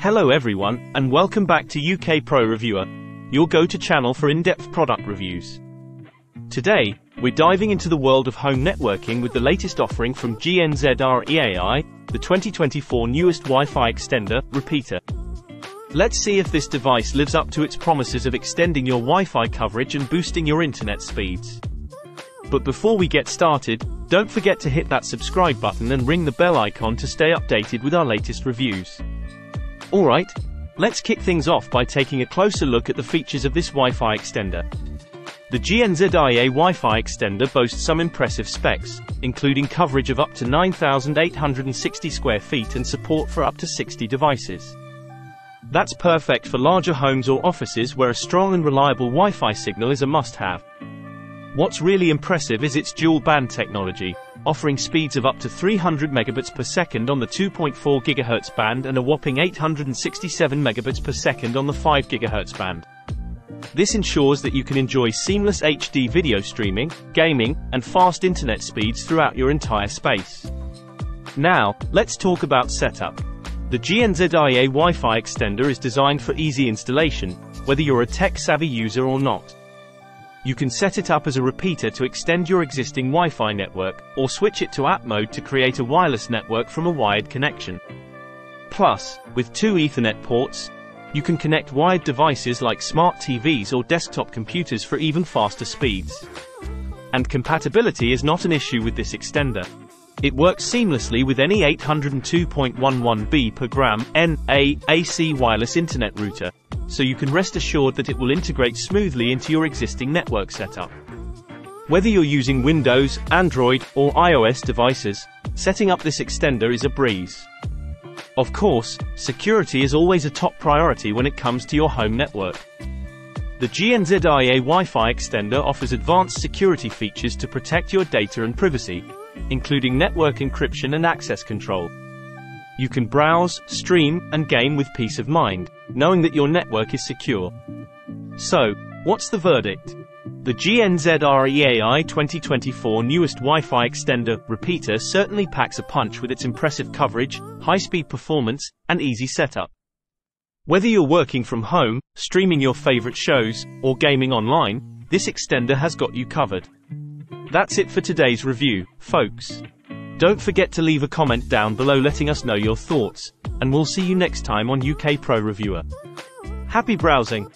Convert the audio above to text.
Hello everyone, and welcome back to UK Pro Reviewer, your go-to channel for in-depth product reviews. Today, we're diving into the world of home networking with the latest offering from GNZR-EAI, the 2024 newest Wi-Fi extender, repeater. Let's see if this device lives up to its promises of extending your Wi-Fi coverage and boosting your internet speeds. But before we get started, don't forget to hit that subscribe button and ring the bell icon to stay updated with our latest reviews. Alright, let's kick things off by taking a closer look at the features of this Wi-Fi extender. The GNZIA Wi-Fi extender boasts some impressive specs, including coverage of up to 9,860 square feet and support for up to 60 devices. That's perfect for larger homes or offices where a strong and reliable Wi-Fi signal is a must-have. What's really impressive is its dual band technology, offering speeds of up to 300 megabits per second on the 2.4 GHz band and a whopping 867 megabits per second on the 5 GHz band. This ensures that you can enjoy seamless HD video streaming, gaming, and fast internet speeds throughout your entire space. Now, let's talk about setup. The GNZIA Wi-Fi extender is designed for easy installation, whether you're a tech-savvy user or not. You can set it up as a repeater to extend your existing Wi-Fi network, or switch it to app mode to create a wireless network from a wired connection. Plus, with two Ethernet ports, you can connect wired devices like smart TVs or desktop computers for even faster speeds. And compatibility is not an issue with this extender. It works seamlessly with any 802.11b per gram NA AC wireless internet router, so you can rest assured that it will integrate smoothly into your existing network setup. Whether you're using Windows, Android, or iOS devices, setting up this extender is a breeze. Of course, security is always a top priority when it comes to your home network. The GNZIA Wi-Fi extender offers advanced security features to protect your data and privacy, including network encryption and access control. You can browse, stream, and game with peace of mind, knowing that your network is secure. So, what's the verdict? The GNZR-EAI 2024 newest Wi-Fi extender repeater certainly packs a punch with its impressive coverage, high-speed performance, and easy setup. Whether you're working from home, streaming your favorite shows, or gaming online, this extender has got you covered. That's it for today's review, folks. Don't forget to leave a comment down below letting us know your thoughts, and we'll see you next time on UK Pro Reviewer. Happy browsing!